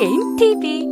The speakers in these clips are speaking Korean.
게임 TV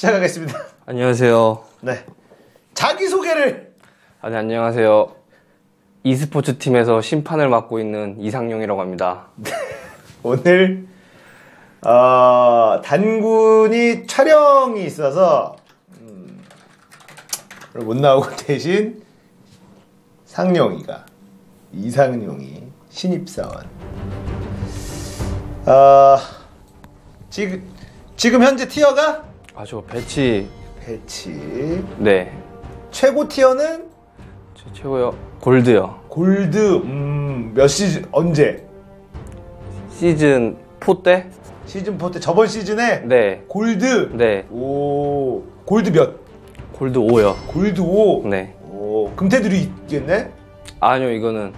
시작하겠습니다. 안녕하세요. 네. 자기소개를 아, 네, 안녕하세요. e스포츠 팀에서 심판을 맡고 있는 이상용이라고 합니다. 오늘 어, 단군이 촬영이 있어서 음, 못 나오고 대신 상용이가 이상용이 신입사원 어, 지금 지금 현재 tier가 아, 저 배치, 배치 네. 최고 티어는 저 최고요. 골드요. 골드 음, 몇 시즌 언제 시즌 4 때? 시즌 4 때 저번 시즌에 네. 골드 네. 오 골드 몇 골드 5요. 골드 5 네. 오 금태들이 있겠네 아니요, 이거는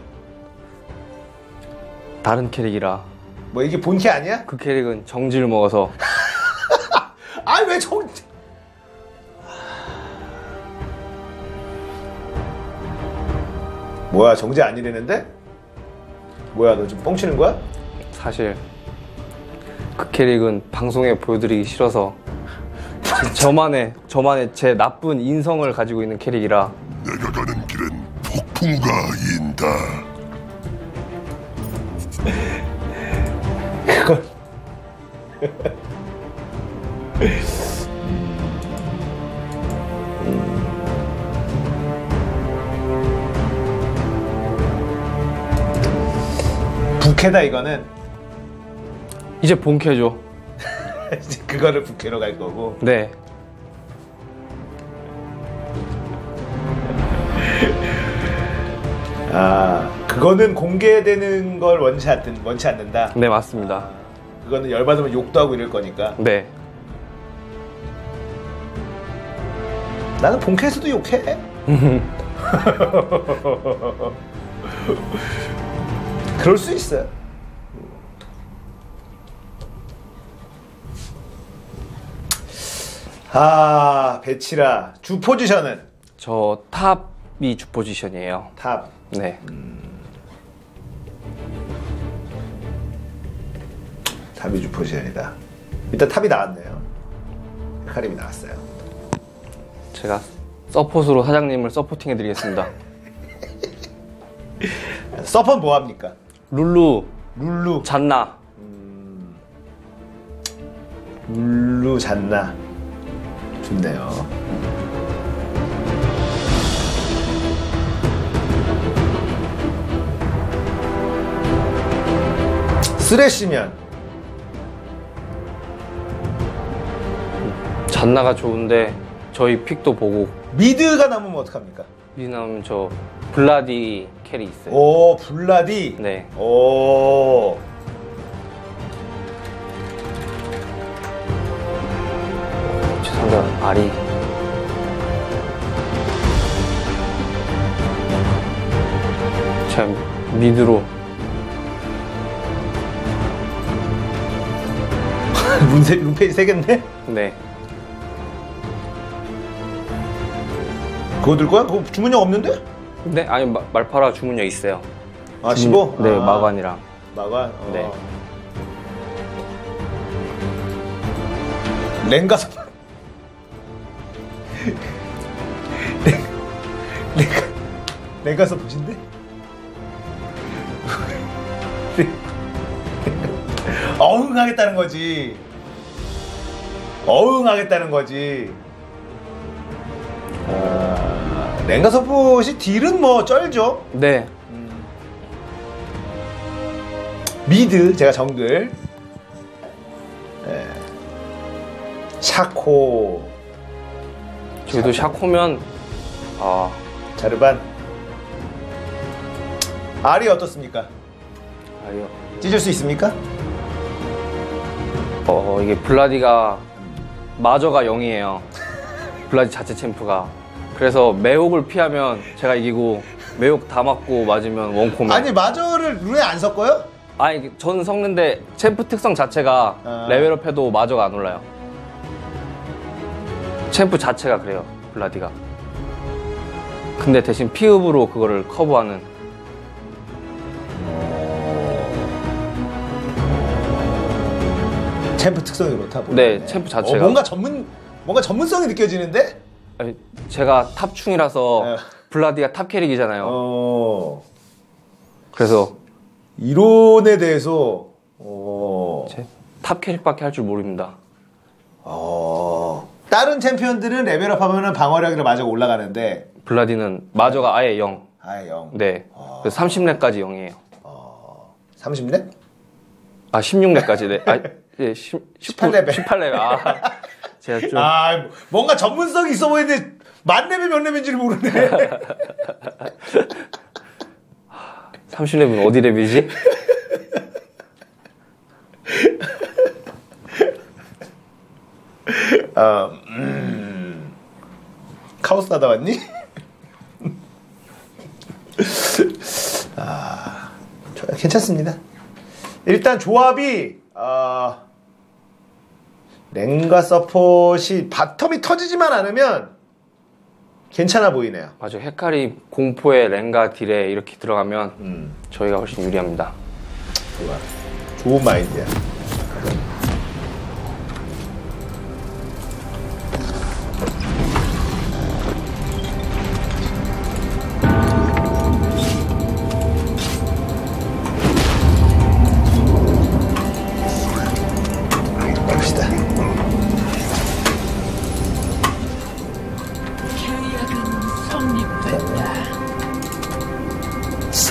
다른 캐릭이라. 뭐 이게 본캐 아니야 그 캐릭은 정지를 먹어서 아왜 정 뭐야 정제 아니라는데 뭐야 너 지금 뻥치는 거야 사실 그 캐릭은 방송에 보여드리기 싫어서 저만의 저만의 제 나쁜 인성을 가지고 있는 캐릭이라 내가 가는 길엔 폭풍우가 인다. 부캐다 이거는 이제 본캐죠. 이제 그거를 부캐로 갈 거고 네. 아 그거는 공개되는 걸 원치 않는 원치 않는다 네, 맞습니다. 그거는 열받으면 욕도 하고 이럴 거니까 네. 나는 본캐에서도 욕해. 그럴 수 있어요. 아 배치라 주 포지션은? 저 top이 주 포지션이에요. top. 네. top이 주 포지션이다. 일단 top이 나왔네요. 헤카림이 나왔어요 제가 서폿으로 사장님을 supporting 해 드리겠습니다. 서폿 뭐합니까? 룰루, 룰루 잔나. 룰루 잔나 좋네요 쓰레쉬면 잔나가 좋은데 저희 pick도 보고 mid가 남으면 어떡합니까? mid 남으면 저 블라디 carry 있어요. 오 블라디 네. 오 죄송합니다. 아리. 제가 미드로 문세 룸페이지 세겠네? 네. 그거 들 거야? 그거 주문력 없는데? 네, 아니 마- 말파라 주문력 있어요. 아 주문- 15? 네, 아, 마관이랑. 마관? 어. 네. 랭가 서 랭가 랭가 서포신데? 어흥하겠다는 거지. 어흥하겠다는 거지. 아, 랭가 서폿이 딜은 뭐 쩔죠. 네. 미드 제가 정글. 예. 샤코 저희도 샤코면 아 자르반 알이 어떻습니까? 아니요. 찢을 수 있습니까? 어 이게 블라디가 마저가 0이에요. 블라디 자체 챔프가. 그래서 매혹을 피하면 제가 이기고 매혹 다 맞고 맞으면 원콤에. 아니 마저를 룬에 안 섞어요? 아니 저는 섞는데 챔프 특성 자체가 아. 레벨업해도 마저가 안 올라요. 챔프 자체가 그래요 블라디가. 근데 대신 피읍으로 그거를 커버하는 champ 특성이 그렇다 보네. 네, 챔프 자체가. 어, 뭔가 전문 뭔가 전문성이 느껴지는데? 아니, 제가 top충이라서 네. 블라디가 top 캐릭이잖아요. 어. 그래서 이론에 대해서 어. 제- top 캐릭밖에 할 줄 모릅니다. 어. 다른 챔피언들은 level up 하면은 방어력이 마저 올라가는데 블라디는 마저가 아예 0. 아예 0. 네. 그래서 30렙까지 0이에요. 30렙? 아 16렙까지 네. 아 예, 10, 18 레벨. 18렙. 아. 제가 좀 아, 뭔가 전문성이 있어 보이는데 만 렙이 몇 렙인지를 모르네. 30렙은 어디 렙이지? 아, 음. 카오스 하다 왔니? 아, 저- 괜찮습니다. 일단 조합이 아, 랭가 서폿이 bottom이 터지지만 않으면 괜찮아 보이네요. 맞아. 헤카림 공포에 랭가 deal에 이렇게 들어가면 음, 저희가 훨씬 유리합니다. 좋아. 좋은 마인드야.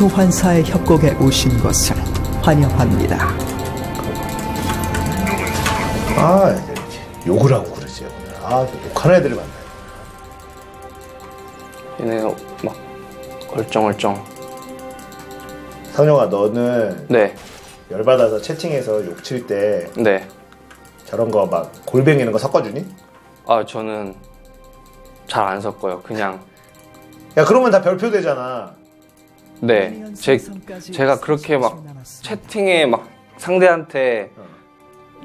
소환사의 협곡에 오신 것을 환영합니다. 아, 욕을 하고 그러지. 오늘. 아, 또 욕하는 애들을 만나요. 얘네 막 얼쩡얼쩡. 선영아, 너는 네. 열받아서 채팅에서 욕 칠 때 네. 저런 거 막 골뱅이 이런 거 섞어주니? 아 저는 잘 안 섞어요. 그냥 야, 그러면 다 별표 되잖아. 네. 제 제가 그렇게 막 채팅에 막 상대한테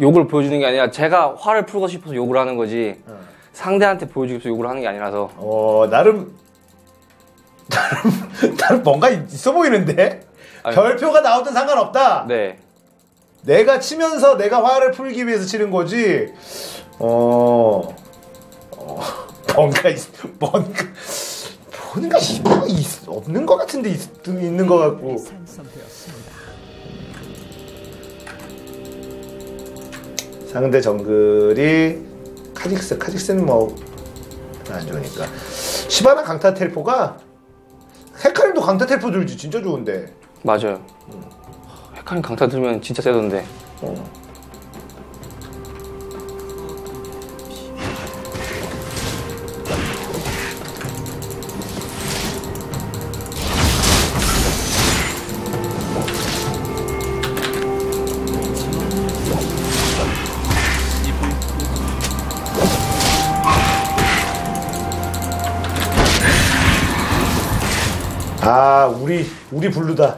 욕을 보여주는 게 아니라 제가 화를 풀고 싶어서 욕을 하는 거지 어. 상대한테 보여주기 위해서 욕을 하는 게 아니라서 어, 나름, 나름, 나름 뭔가 있어 보이는데? 아니. 별표가 나오든 상관없다. 네 내가 치면서 내가 화를 풀기 위해서 치는 거지. 어, 어 뭔가, 있, 뭔가, 뭔가 희망이 있- 없는 것 같은데 있, 있는 것 같고. 상대 정글이 카직스, 카직스는 뭐, 안 좋으니까. 시바나 강타 텔포가 헤카림도 강타 텔포 들지 진짜 좋은데. 맞아요 헤카림 강타 들면 진짜 세던데 어. 우리 블루다.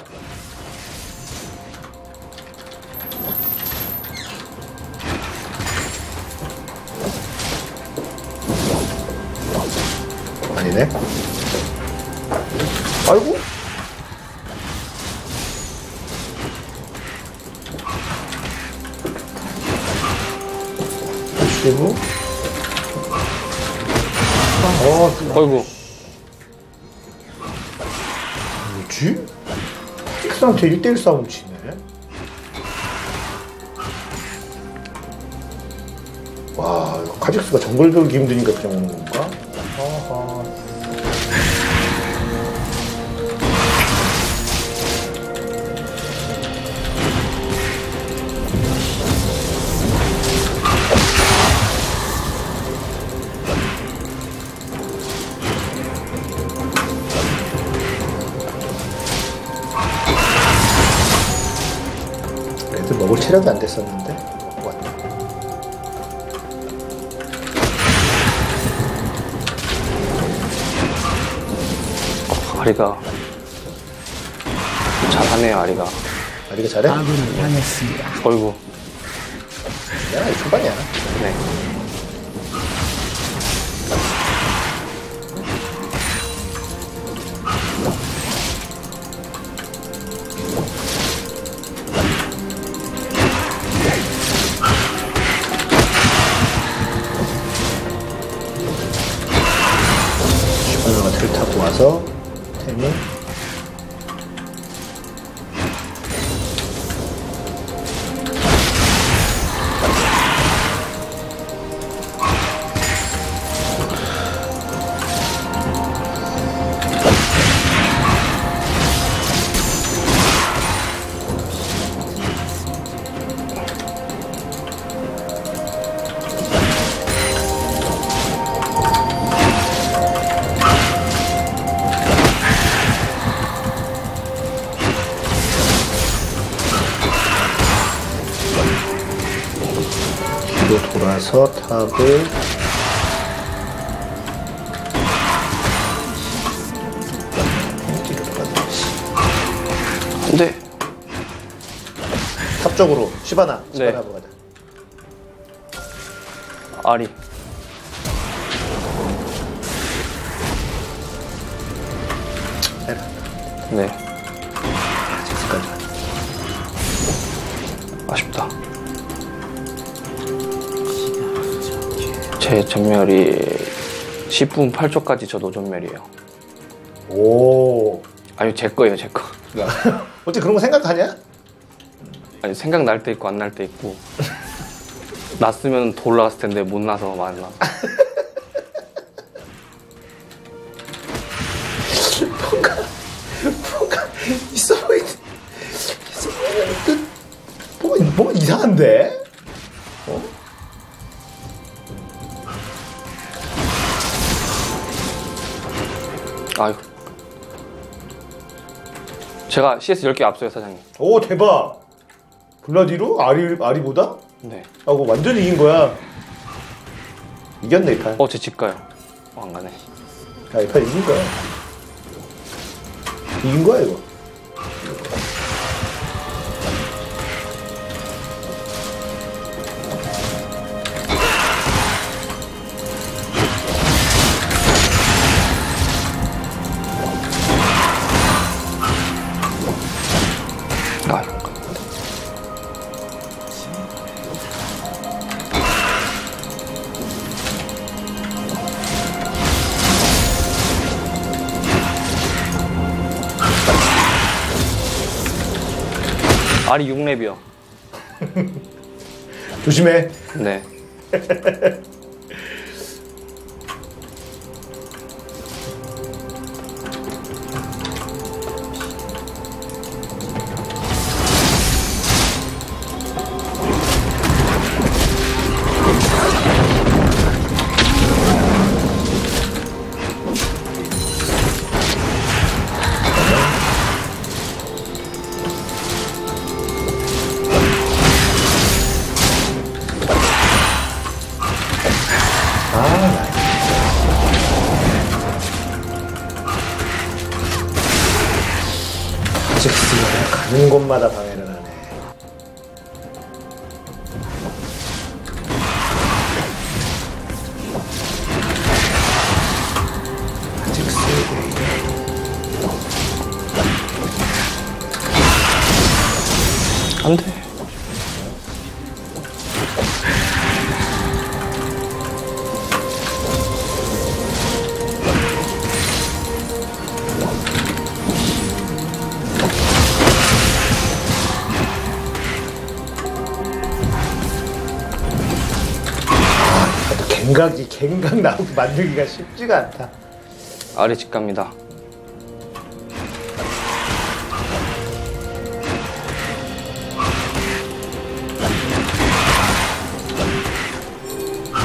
픽스한테 1대1 싸움 치네. 와, 카직스가 정글 돌기 힘드니까 그냥 오는 건가? 체력이 안 됐었는데 왔네. 아리가 잘하네요 아리가 아리가 잘해? 아군을 당했습니다. 어이구 야 초반이야. 네 돌아서 근데 탑 쪽으로 시바나 네. 시바나 보가자. 아리. 네 제 전멸이 10분 8초까지 저 노전멸이에요. 오. 아니 제 거예요 제거. 야, 어째 그런 거 생각하냐? 아니 생각 날 때 있고 안 날 때 있고. 났으면 더 올라갔을 텐데 못 나서 말나. 뭔가 있어 보이는 있어 보이는 듯 뭐가 뭐가 이상한데? 아유 제가 CS 10개 앞서요 사장님 오 대박. 블라디로 아리 아리보다? 네. 아, 그거 완전 이긴 거야. 이겼네 이 판. 어, 제 집 가요. 어, 안 가네. 아, 이 판 이긴 거야. 이긴 거야 이거. 아리 6렙이요. 조심해. 네. 가는 곳마다 갱각 나오고 만들기가 쉽지가 않다. 아리 집 갑니다.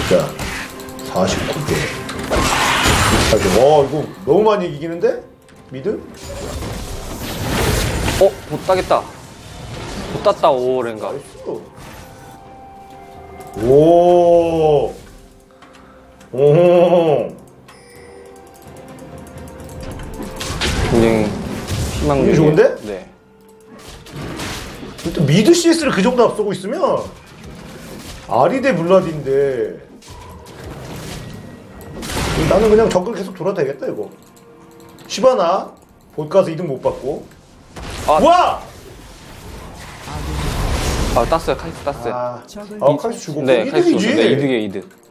자, 49개. 와, 이거 너무 많이 이기는데? 미드? 어, 못 따겠다. 못 땄다 오렌가. 오. 오. 굉장히 희망. 운이 좋은데? 네. 또 미드 CS를 그 정도 앞서고 있으면 아리 대 블라디인데 나는 그냥 정글 계속 돌아도 되겠다 이거 시바나 봇 가서 이득 못 받고 아. 와! 아 땄어요 카이스 땄어요. 아, 아 카이스 주고 네 이득이지 네 이득이에요 이득.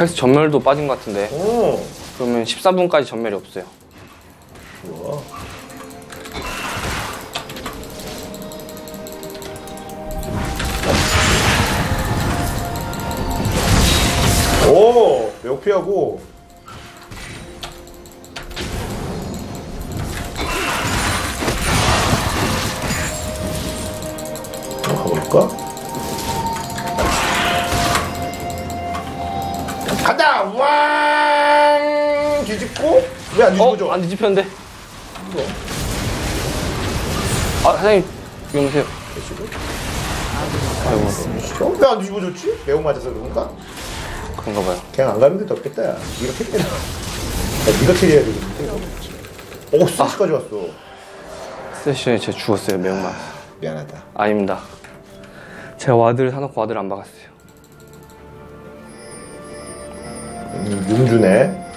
카이스 전멸도 빠진 것 같은데. 어, 그러면 14분까지 전멸이 없어요. 좋아 오 매우 피하고 왜안 뒤집어져? 어? 안 뒤집혔는데? 아 사장님 용세요. 아이고 왜안 뒤집어졌지? 매우 맞아서 그런가? 그런가 봐요. 그냥 안 가는 게더 낫겠다, 야. 니가 캐리해라. 야, 니가 캐리해야 되겠는데. 오, 스위치까지 왔어. 세션에 제가 죽었어요 매운맛. 미안하다. 아닙니다. 제가 와드를 사놓고 와드를 안 박았어요. 음, 윤주네.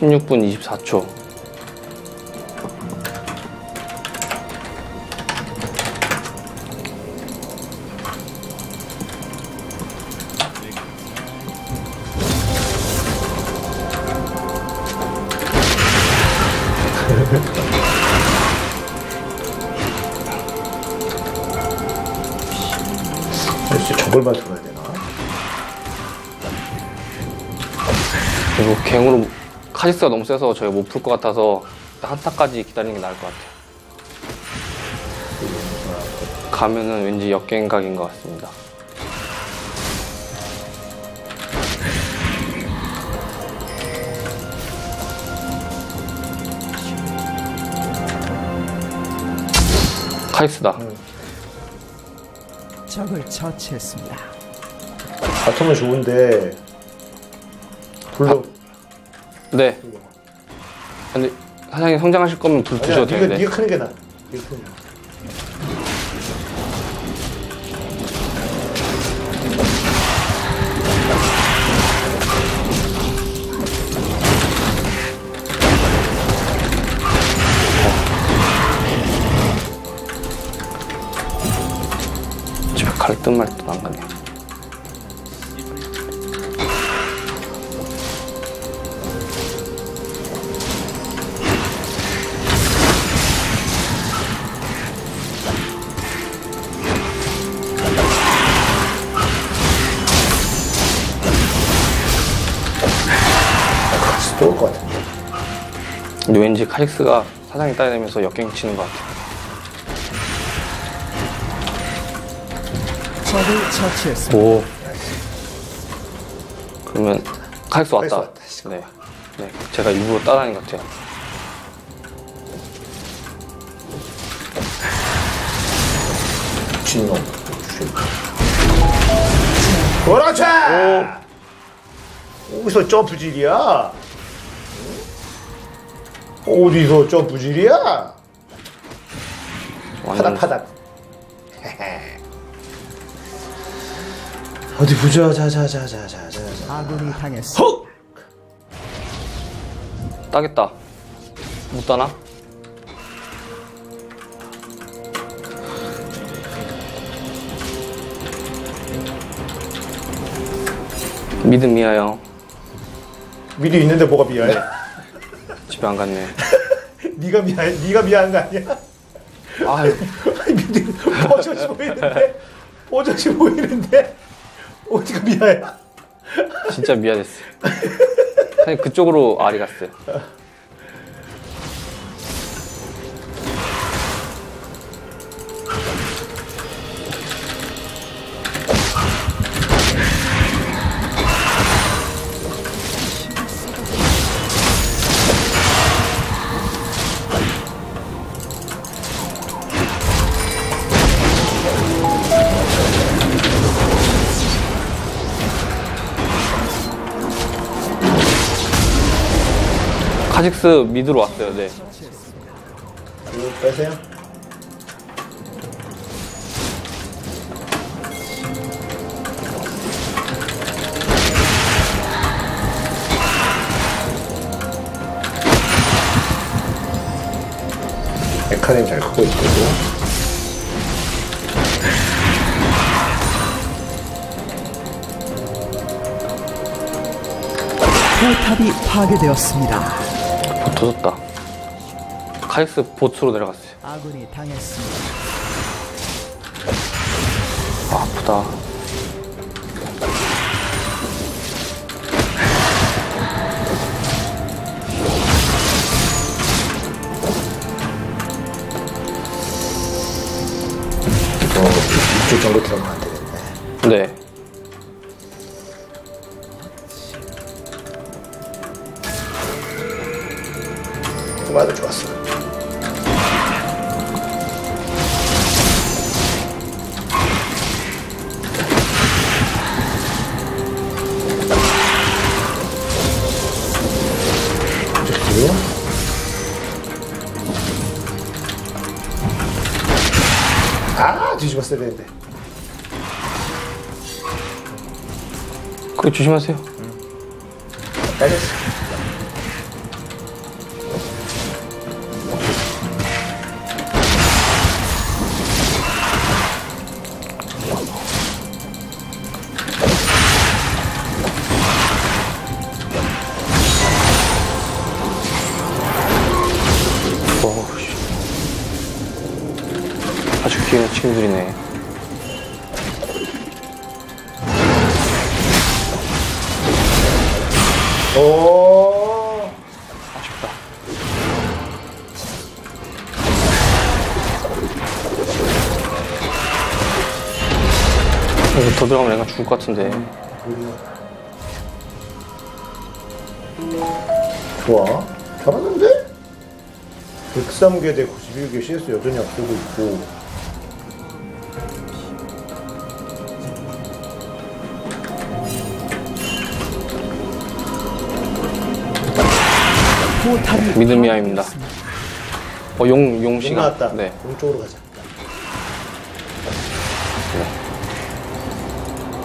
16분 24초. 카시스가 너무 세서 저희가 못풀 것 같아서 한타까지 기다리는 게 나을 것 같아요. 가면은 왠지 역갱각인 것 같습니다. 카이스다. 적을 처치했습니다. 바텀은 좋은데, 불러. 사장님 성장하실 거면 불 아니야, 두셔도 니가, 되는데. 크는 게 크는 나아. 집에 갈듯 말듯 안 가네. 카릭스가 사장님 따내면서 역갱 치는 것 같아요. 적을 처치했습니다. 오. 그러면 카릭스 왔다. 왔다, 씨. 네. 네. 제가 일부러 따라하는 것 같아요. 진놈. 그렇지! 어디서 점프질이야? 어디서 점프질이야? 완전 파닥파닥. 어디 보자, 자자자자자자. 아군이 당했습니다. 따겠다. 못 따나? 믿음이야요. 미리 있는데 뭐가 미안해? 집에 안 갔네. 네가 미안, 네가 미안한 거 아니야? 아유, 버젓이 보이는데 버젓이 보이는데 어디가 미아야? 진짜 미안했어요. 사실 그쪽으로 알이 갔어요. 카직스 미드로 왔어요. 네. 이거 빼세요. 에카렘 잘 크고 있고 포탑이 파괴되었습니다. 보 터졌다. 카직스 보트로 내려갔어요. 아군이 당했습니다. 아, 아프다. 이거 이쪽 정도 들어가면 안 그거 조심하세요. 알겠어. 죽을 것 같은데. 좋아. 잘하는데? 103개 대 91개 CS 여전히 앞서고 있고. 포탑이 믿음이야입니다. 어, 용, 용 용. 나왔다. 네. 오른쪽으로 가자.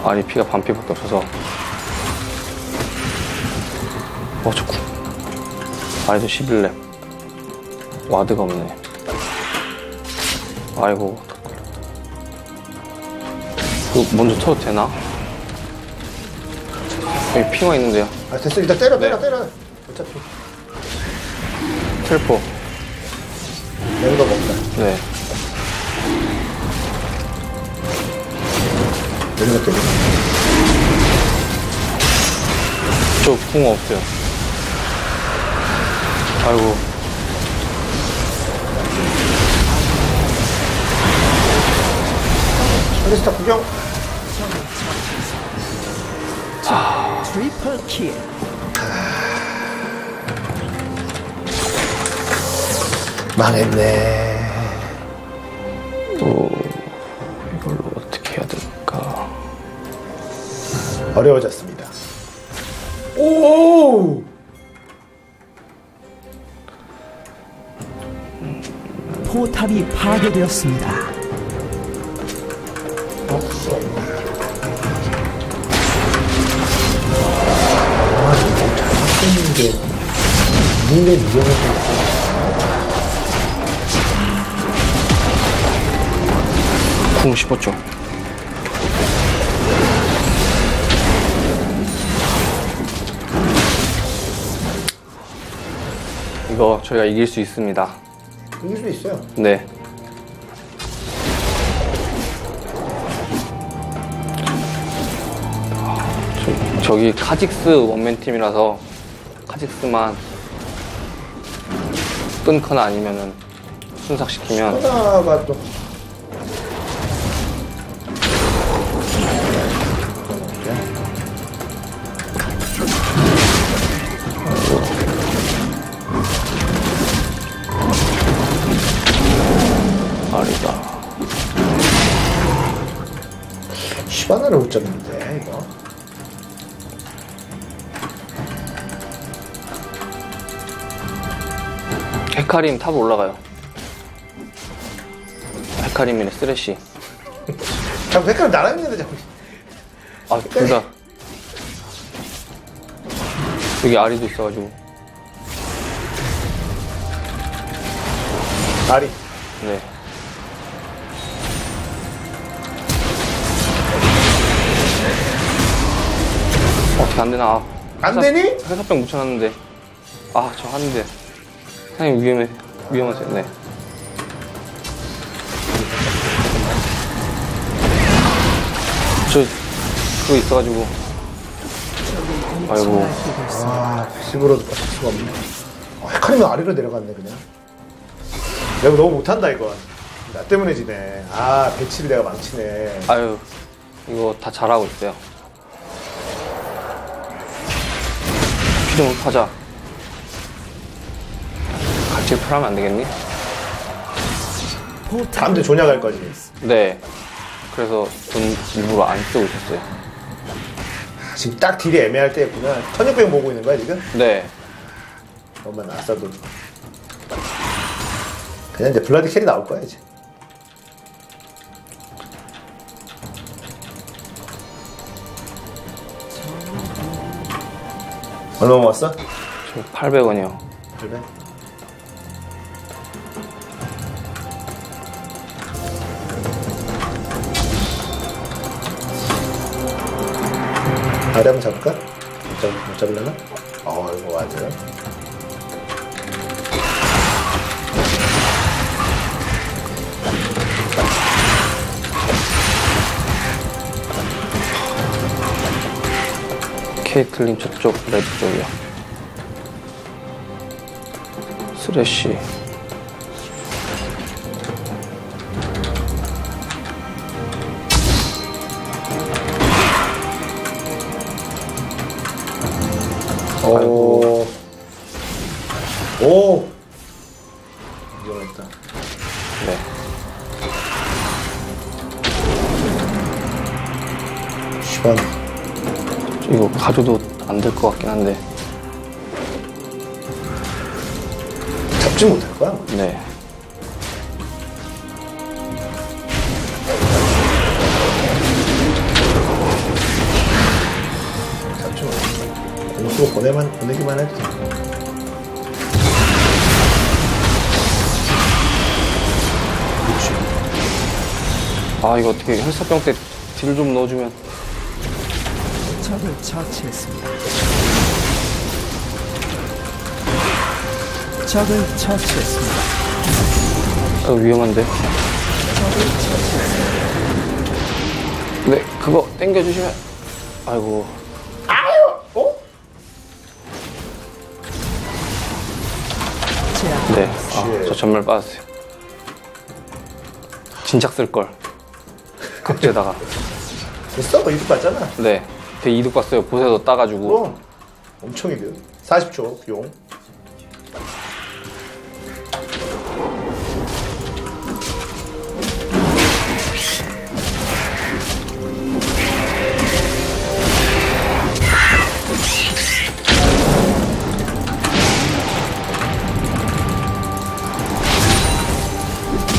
아니, 피가 반피밖에 없어서. 어, 저 구. 아래도 11렙. 와드가 없네. 아이고. 그 먼저 쳐도 되나? 여기 핑화 있는데요. 아 됐어 일단 때려 때려 네. 때려. 어차피 텔포. 맹거 먹다. 네. 맹거 때려. 저궁 없어요. 아이고. 찰리스타 구경. 트리플 킬. 망했네. 또 어려워졌습니다. 오. 포탑이 파괴되었습니다. 아 이거 눈에 위험해 궁 씹었 이거 저희가 이길 수 있습니다. 이길 수 있어요. 네. 저, 기 카직스 원맨팀이라서 카직스만 뜬거나 아니면은 순삭시키면 순삭가 또 시바나를 못 잡는데 이거 헤카림 top 올라가요. 헤카림이네 쓰레쉬. 자꾸 헷갈려 나랑 있는데 자꾸 아, 둘 다. 여기 아리도 있어가지고. 다리 네. 안 되나? 아, 안 회사- 되니? 회사병 묻혀놨는데. 아, 저 하는데. 사장님 위험해. 위험하세요. 네. 저, 그거 있어가지고. 아이고. 아 집으로도 빠질 수가 없네 아, 헷갈리면 아래로 내려갔네 그냥 내가 너무 못한다 이건 나 때문에 지네 아 배치를 내가 망치네 아유, 이거 다 잘하고 있어요. 피좀 하자. 같이 풀하면 안 되겠니? 다음 주 조냐 갈 거지 네. 그래서 돈 일부러 안 쓰고 있었어요. 지금 딱 딜이 애매할 때였구나 천육백 모으고 있는 거야 지금? 네. 엄마 나싸도 그냥 이제 블라디 carry 나올 거야 이제 얼마 모았어? 저 800원이요. 그래 아래 한번 잡을까? 못, 잡, 못 잡으려나? 어 이거 맞아요 케이틀린 저쪽, 레드. 쓰레쉬. 오. 오. 것 같긴 한데. 잡지 못할 거야. 뭐. 네. 잡지 못할 거야. 공수 보내만, 보내기만 해도 돼. 아, 이거 어떻게 혈사병 때 딜 좀 넣어주면. 적을 처치했습니다. 적을 처치했습니다. 아, 위험한데. 네, 그거 땡겨주시면. 아이고. 어? 제압. 네. 아, 저 전멸 빠졌어요. 진작 쓸걸. 각제다가. 됐어? 너 이득 봤잖아. 네. 되게 이득 봤어요. 보세도 따가지고. 그럼. 엄청 이득. 40초, 용.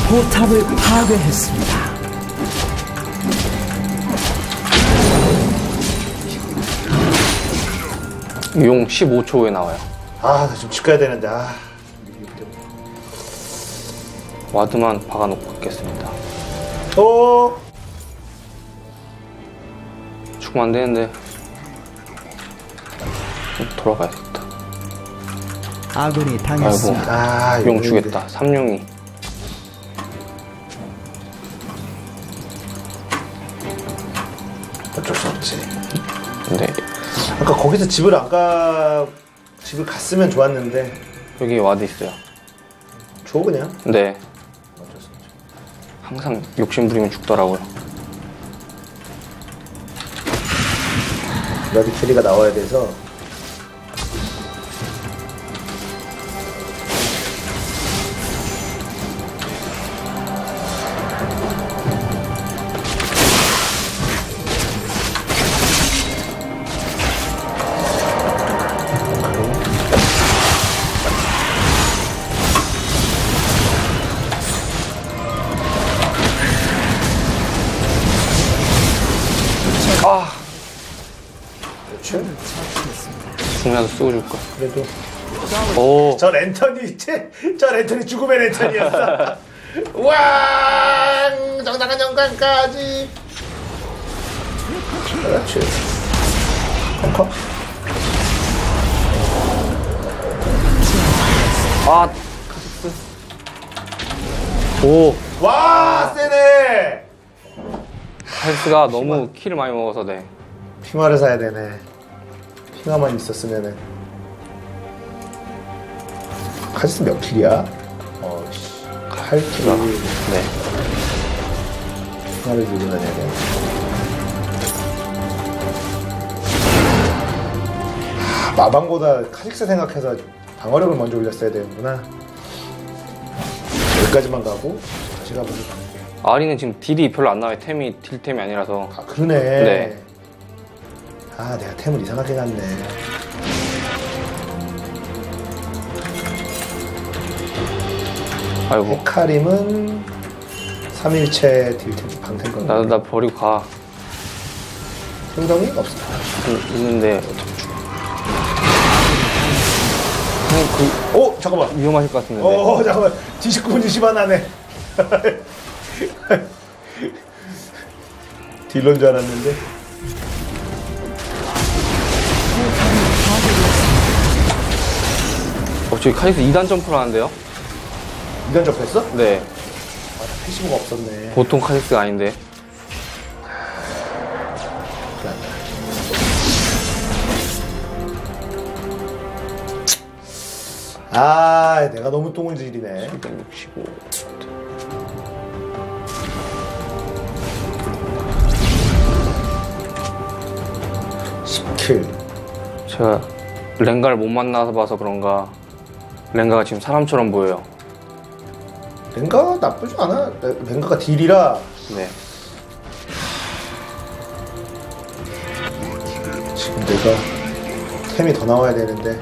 포탑을 파괴했습니다. 용 15초 후에 나와요. 아, 나 지금 집 가야 되는데, 아. 와드만 박아놓고 가겠습니다. 어? 죽으면 안 되는데. 좀 돌아가야겠다. 아군이 당했습니다. 아, 용. 주겠다. 삼룡이. 아까 거기서 집을 안 가, 집을 갔으면 좋았는데, 여기 ward 있어요. 줘, 그냥. 네. 항상 욕심 부리면 죽더라고요. 여기 캐리가 나와야 돼서. 중요해서 쓰고 줄 거. 그래도. 오, 저 랜턴이, 제- 저 랜턴이 죽음의 랜턴이었어. 왕! 정당한 영광까지. 그렇지. 컴컴. 아. 오, 와, 세네! 카직스가 너무 키를 많이 먹어서 네. 핑화를 사야 되네. 핑화만 있었으면은. 카지스 몇 킬이야? 어씨. 8킬. 네. 핑화를 들고 다녀야 돼. 아, 마방보다 카직스 생각해서 방어력을 먼저 올렸어야 되는구나. 여기까지만 가고 다시 가보자. 아리는 지금 딜이 별로 안 나와요. 템이 딜템이 아니라서. 아 그러네. 네. 아 내가 템을 이상하게 갔네. 아이고, 헤카림은 3일체 딜템 방템 건데 나, 나 버리고 가. 생성이 없어. 음, 있는데, 죽어. 그냥 그, 오 잠깐만. 위험하실 것 같은데. 어 잠깐만. D19분 20안 하네. 딜런 줄 알았는데. 어, 저기 카직스 2단 점프를 하는데요? 이단 접했어? 아, 네. 나 패시브가 없었네. 보통 카직스가 아닌데. 아, 내가 너무 똥을 지리네. 265. 킬. 제가 랭가를 못 만나서 봐서 그런가 랭가가 지금 사람처럼 보여요. 랭가 나쁘지 않아. 랭가가 딜이라 네. 지금 내가 템이 더 나와야 되는데.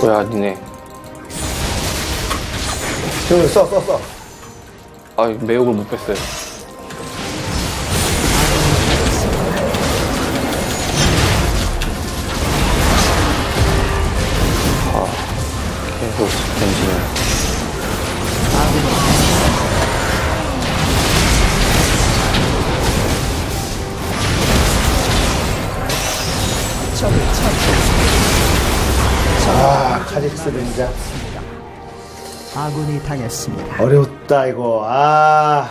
뭐야 니네. 템을 써, 써, 써. 아 매혹을 못 뺐어요. 적을 처치했습니다. 아, 카직스 등장. 아군이 당했습니다. 어려웠다, 이거. 아.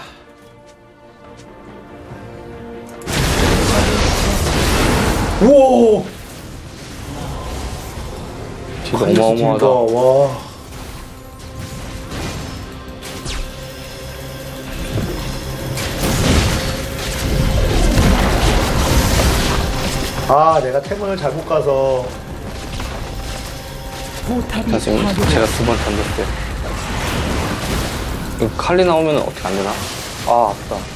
우와! 딜 카직스 어마어마하다. 와. 아, 내가 태문을 잘못 가서 자 지금. 제가 두 번 던졌어요. 이거 칼리 나오면 어떻게 안 되나? 아 아프다.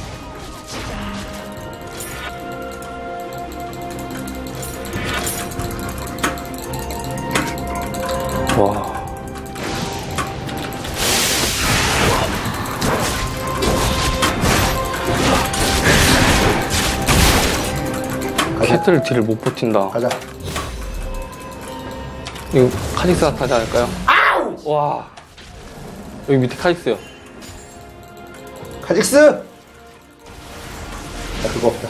딜을 못 버틴다. 가자. 이거 카직스가 타지 않을까요? 와. 여기 밑에 카직스요. 카직스! 나 그거 없다.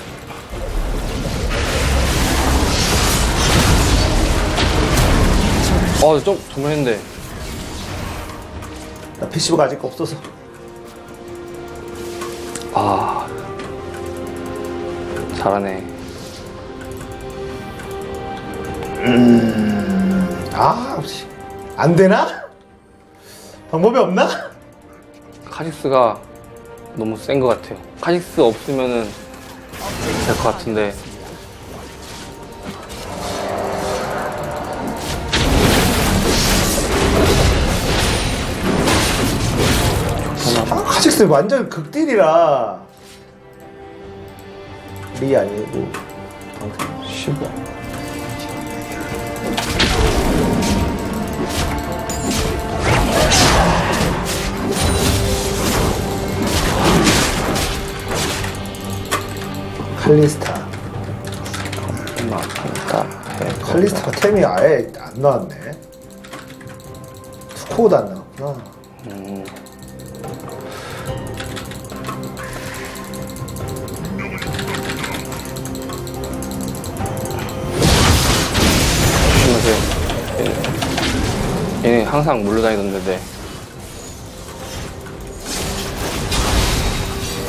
어, 좀 도면했는데. 나 패시브가 아직 없어서. 아 잘하네. 아, 혹시 안 되나? 방법이 없나? 카직스가 너무 센 것 같아요. 카직스 없으면은 될 것 같은데 아, 카직스 완전 극딜이라. 리 아니고 방금 15. 칼리스타. 칼리스타가 템이 아예 안 나왔네. 투코어도 안 나왔구나. 얘네 항상 물러다니던데 네.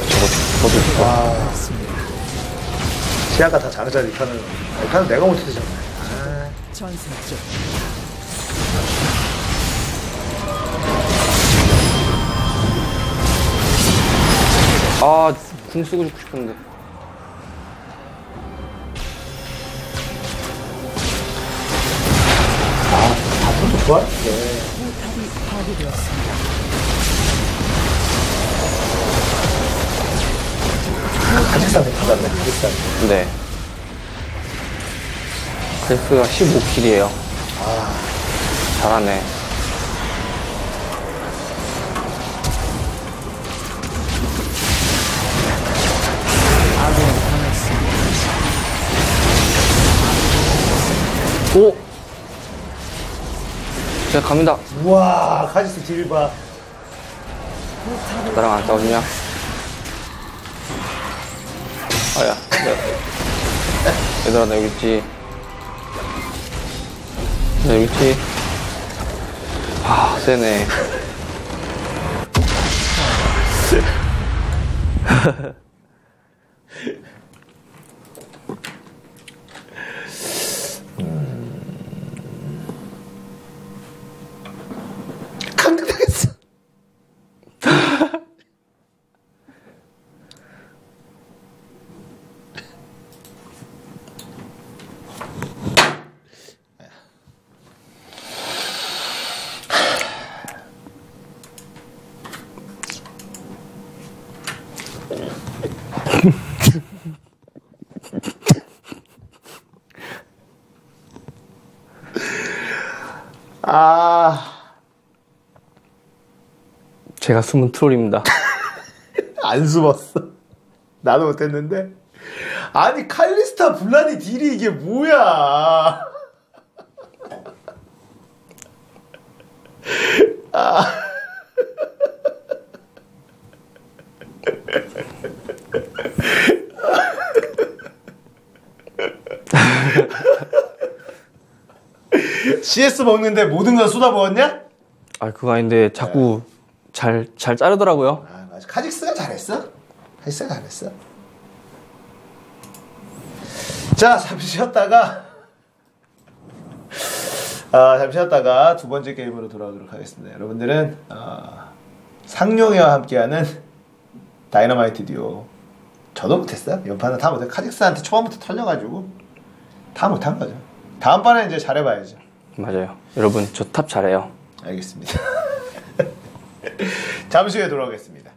저거 저도 와. 시야가 다 자르자 이 칸은. 이 칸은 내가 못해서 아, 전설적 아 궁 쓰고 싶은데 파괴되었습니다. 카직스한테 받았네. 카직스한테. 네 카직스가 15킬이에요 잘하네 제가 갑니다 우와, 카직스 딜 봐. 나랑 안 싸우냐? 아야, 내- 얘들아 나 여기 있지. 나 여기 있지. 아, 세네. 강등당했어. 아, 제가 숨은 트롤입니다. 안 숨었어. 나도 못했는데. 아니, 칼리스타 블라디 딜이 이게 뭐야. CS 먹는데 모든 걸 쏟아부었냐? 아, 그거 아닌데 자꾸 잘, 잘 자르더라고요. 아, 맞아. 카직스가 잘했어. 카직스가 잘했어. 자, 잠시 쉬었다가 아, 잠시 쉬었다가 두 번째 게임으로 돌아오도록 하겠습니다. 여러분들은 아, 상용이와 함께하는 다이너마이트 듀오 저도 못했어요. 연판은 다 못해. 카직스한테 초반부터 털려가지고 다 못한 거죠. 다음번에 이제 잘해봐야죠. 맞아요. 여러분, 저 top 잘해요. 알겠습니다. 잠시 후에 돌아오겠습니다.